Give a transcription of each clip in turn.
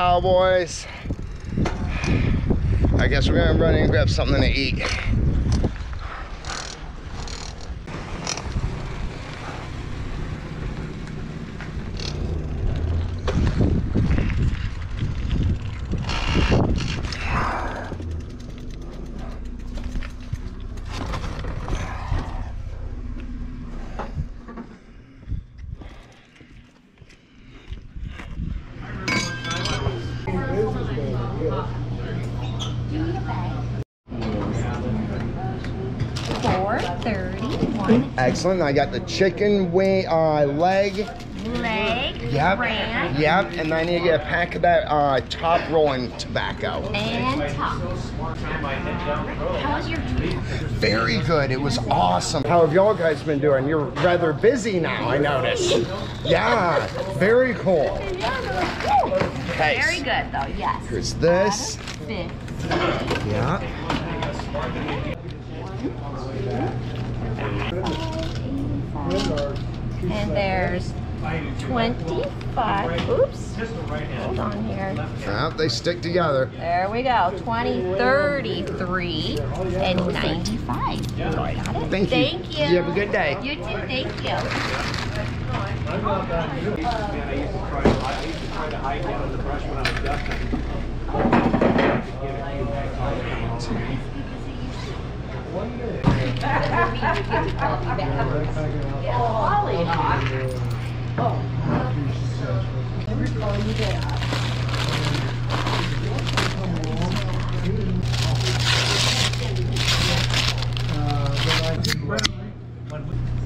cowboys. I guess we're gonna run in and grab something to eat. Four thirty-one. Excellent. I got the chicken wing uh, leg. Leg. Yep. Ranch. Yep. And I need to get a pack of that uh, top rolling tobacco. And top. How was your trip? Very good. It was awesome. How have y'all guys been doing? You're rather busy now, I notice. Yeah. Very cool. Very good though, yes. Here's this. Yeah. And there's twenty-five, oops, hold on here. Yeah, they stick together. There we go, 20, 33, and 95. Got it? Thank you. Thank you. You have a good day. You too, thank you.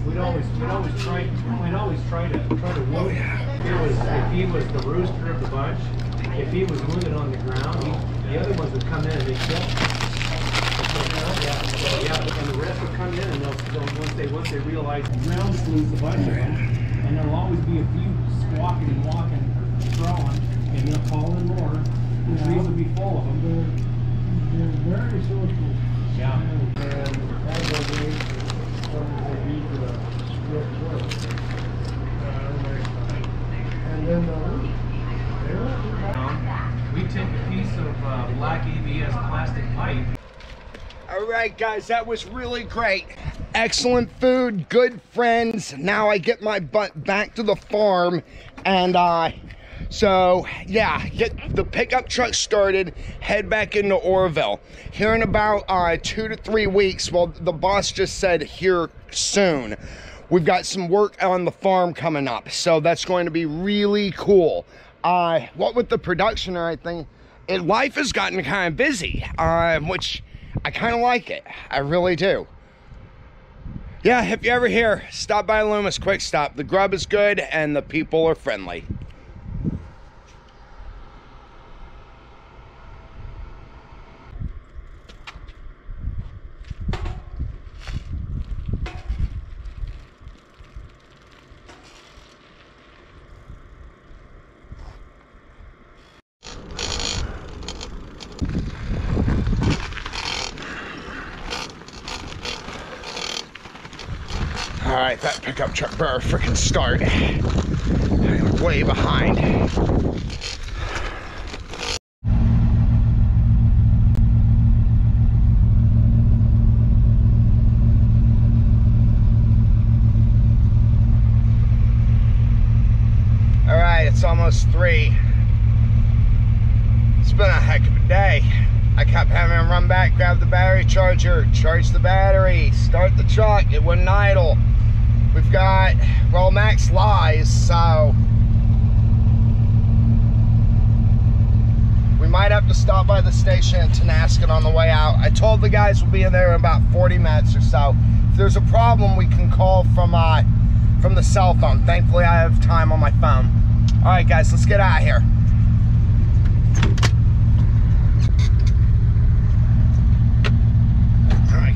We'd always, we'd always try, we'd always try to, try to he was, if he was the rooster of the bunch, if he was wounded on the ground, he- the other ones would come in and they'd kill him. Yeah, and the rest would come in and they'll, they'll, once they, once they realize the ground lose the bunch of them, and there'll always be a few squawking and walking, crawling, and they'll call in more. The trees will be full of them. They're very social. Yeah. And as they age, they need to split work. And then, uh, they're, We take a piece of uh, black ABS plastic pipe All right, guys, that was really great. Excellent food, good friends. Now I get my butt back to the farm and uh so yeah, get the pickup truck started, head back into Oroville. Here in about uh two to three weeks. Well, the boss just said here soon. We've got some work on the farm coming up, so that's going to be really cool. Uh, what with the production and everything, it, life has gotten kind of busy, uh, which I kind of like it. I really do. Yeah, if you're ever here, stop by Loomis Kwick Stop. The grub is good and the people are friendly. All right, that pickup truck better freaking start. I'm way behind. All right, it's almost three. It's been a heck of a day. I kept having to run back, grab the battery charger, charge the battery, start the truck. It wouldn't idle. We've got, well, Max lies, so we might have to stop by the station in Tonasket on the way out. I told the guys we'll be in there in about 40 minutes or so. If there's a problem, we can call from uh, from the cell phone. Thankfully, I have time on my phone. All right, guys, let's get out of here.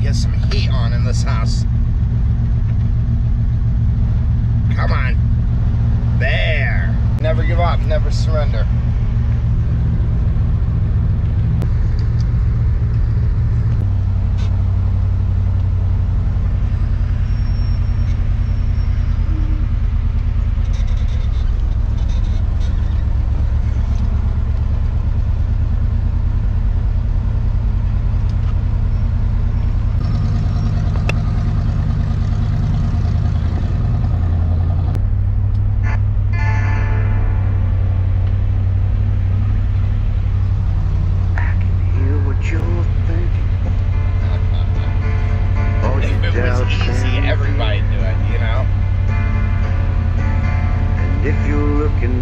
Get some heat on in this house. Come on. There. Never give up, never surrender.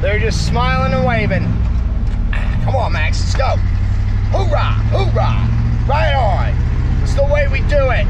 They're just smiling and waving. Come on, Max, let's go. Hoorah! Hoorah! Right on. It's the way we do it.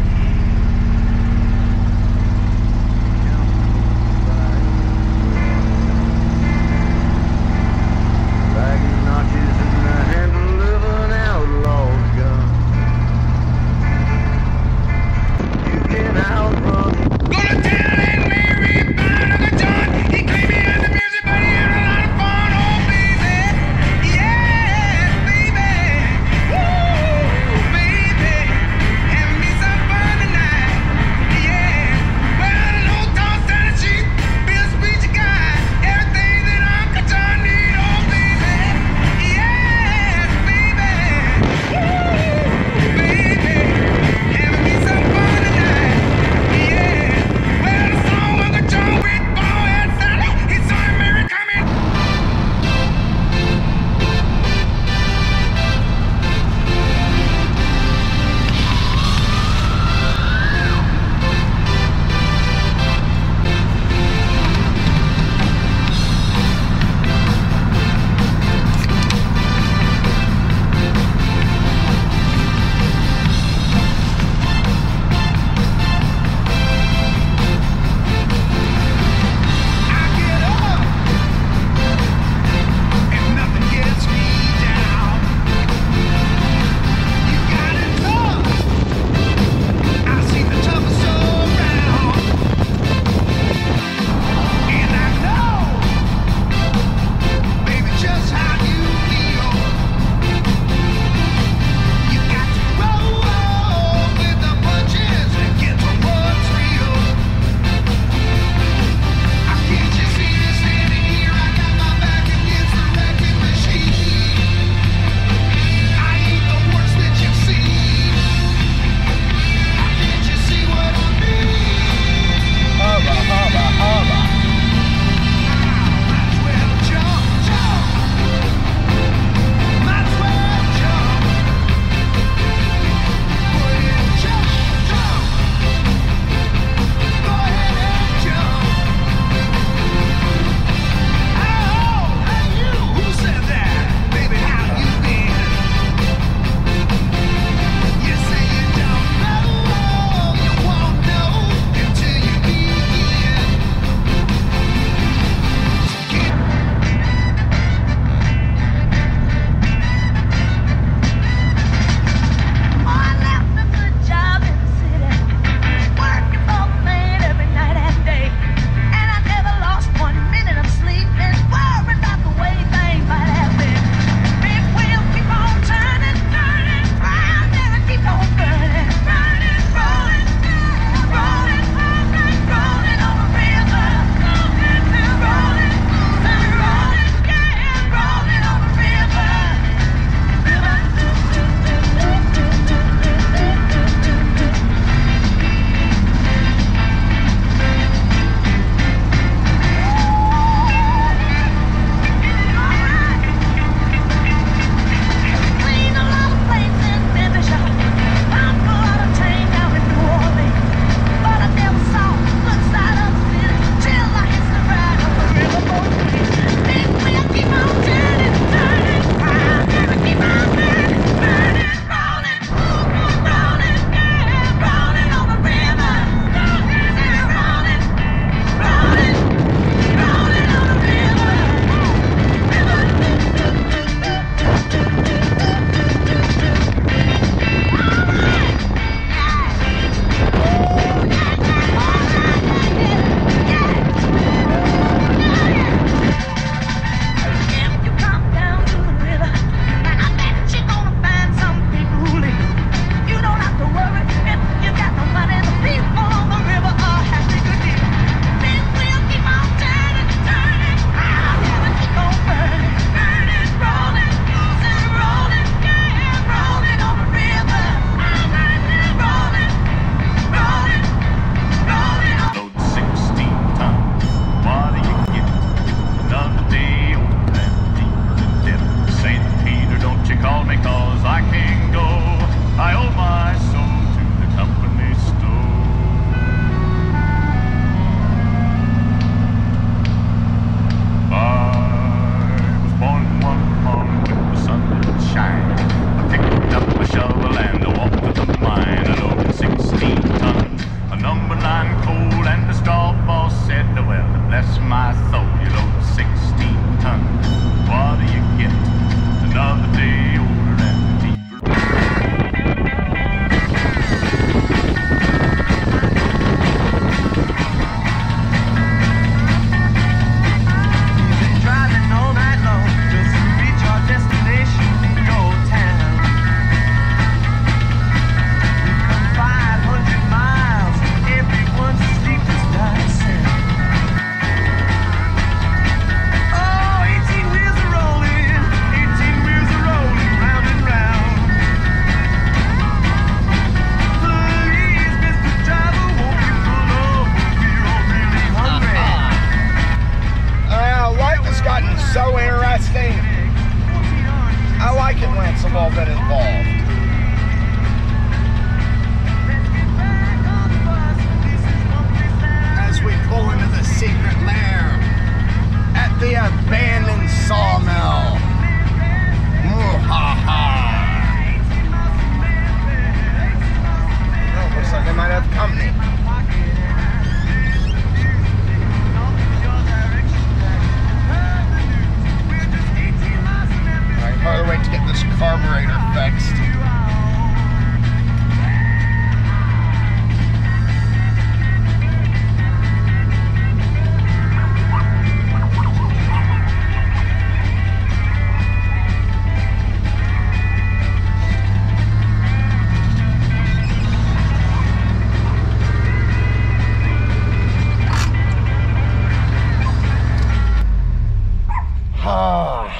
Ah.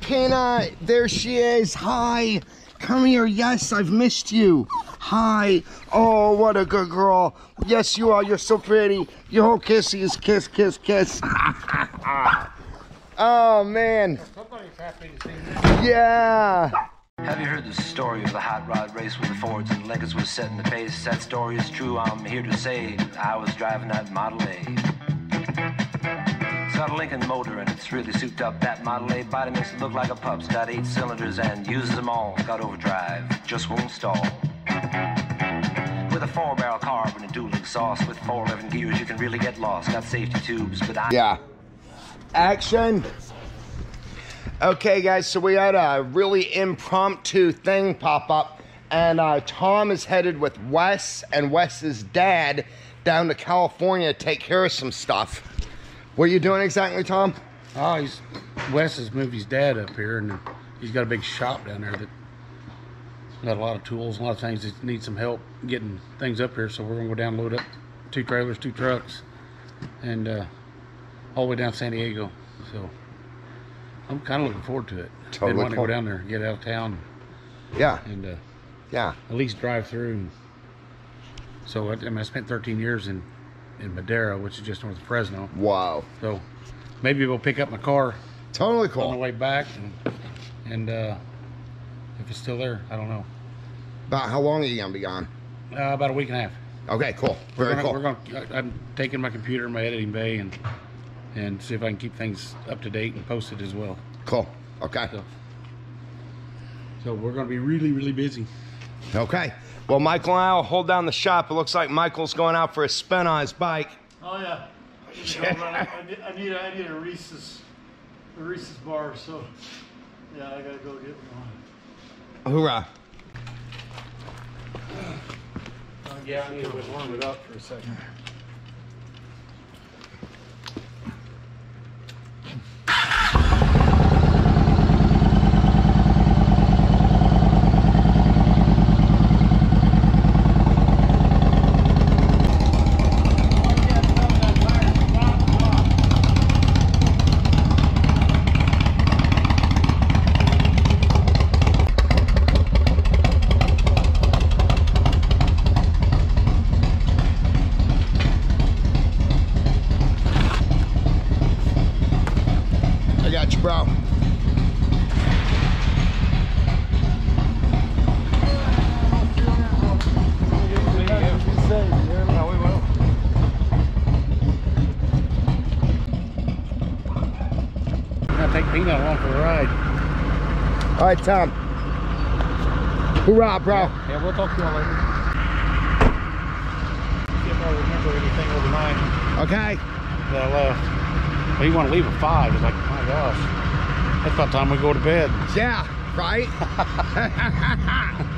Peanut, there she is. Hi. Come here. Yes, I've missed you. Hi. Oh, what a good girl. Yes, you are. You're so pretty. Your whole kissy is kiss, kiss, kiss. oh, man. Yeah. Have you heard the story of the hot rod race where the Fords and the Lincolns were setting the pace? That story is true, I'm here to say I was driving that Model A. Got a Lincoln motor and it's really souped up. That Model A body makes it look like a pup's. Got eight cylinders and uses them all. Got overdrive, just won't stall. With a four barrel carb and a dual exhaust with four 11 gears, you can really get lost. Got safety tubes, but I. Yeah. Action. Okay, guys, so we had a really impromptu thing pop up, and uh, Tom is headed with Wes and Wes's dad down to California to take care of some stuff. What are you doing exactly, Tom? Oh, he's Wes has moved his dad up here, and he's got a big shop down there that got a lot of tools, a lot of things that need some help getting things up here. So we're gonna go down, and load up two trailers, two trucks, and uh, all the way down to San Diego. So I'm kind of looking forward to it. Totally Been wanting to go down there, get out of town, Yeah, and uh, yeah. at least drive through. So I, I mean, I spent 13 years in in Madera, which is just north of Fresno. Wow. So maybe we'll pick up my car Totally cool. on the way back, and and uh, if it's still there, I don't know. About how long are you going to be gone? Uh, about a week and a half. Okay, cool. We're Very gonna, cool. We're gonna. I'm taking my computer, my editing bay, and and see if I can keep things up to date and posted as well. Cool. Okay. So, so we're gonna be really, really busy. Okay. Well, Michael and I will hold down the shop. It looks like Michael's going out for a spin on his bike. Oh yeah. But I, need, I need a, I need a Reese's, a Reese's bar. So, yeah, I gotta go get one. Hoorah. Uh, yeah, I need to Warm it up for a second. All right, Tom. Hoorah, bro. Yeah, we'll talk to you all later. See if I remember anything overnight. Okay. that I left. Well, you want to leave at five? It's like, my gosh, that's about time we go to bed. Yeah, right?